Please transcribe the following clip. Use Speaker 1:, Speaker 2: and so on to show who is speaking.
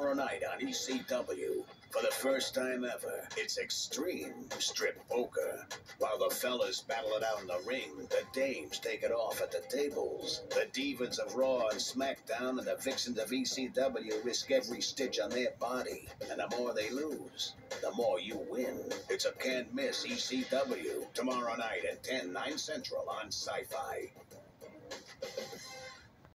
Speaker 1: tomorrow night on ECW. For the first time ever, it's extreme strip poker. While the fellas battle it out in the ring, the dames take it off at the tables. The divas of Raw and SmackDown and the vixens of ECW risk every stitch on their body. And the more they lose, the more you win. It's a can't miss ECW tomorrow night at 10, 9 central on Sci Fi.